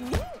Mm.